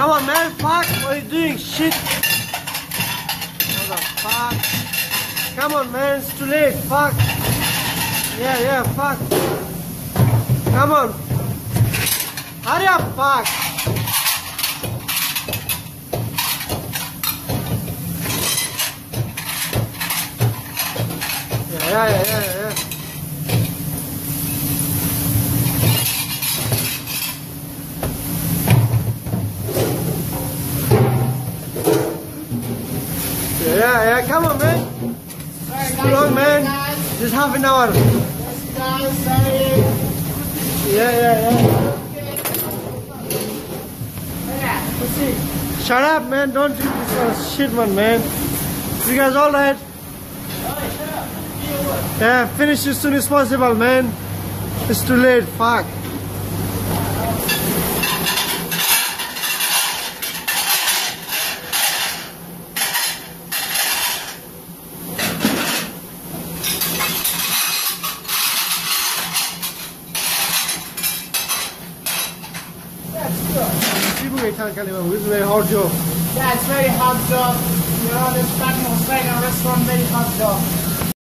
Come on, man. Fuck. What are you doing? Shit. What fuck? Come on, man. It's too late. Fuck. Yeah, yeah. Fuck. Come on. Hurry up. Fuck. Yeah, yeah, yeah. yeah. Yeah, yeah, come on, man. Sorry, Too long, man. Guys, Just half an hour. Yes, guys, sorry. Yeah, yeah, yeah. See. Shut up, man. Don't do this uh, shit, man, man. You guys all right? Yeah, finish as soon as possible, man. It's too late. Fuck. That's good. People get can't call him. It's very hard job. Yeah, it's very hot job. You know, this back in Australia restaurant, very hard job.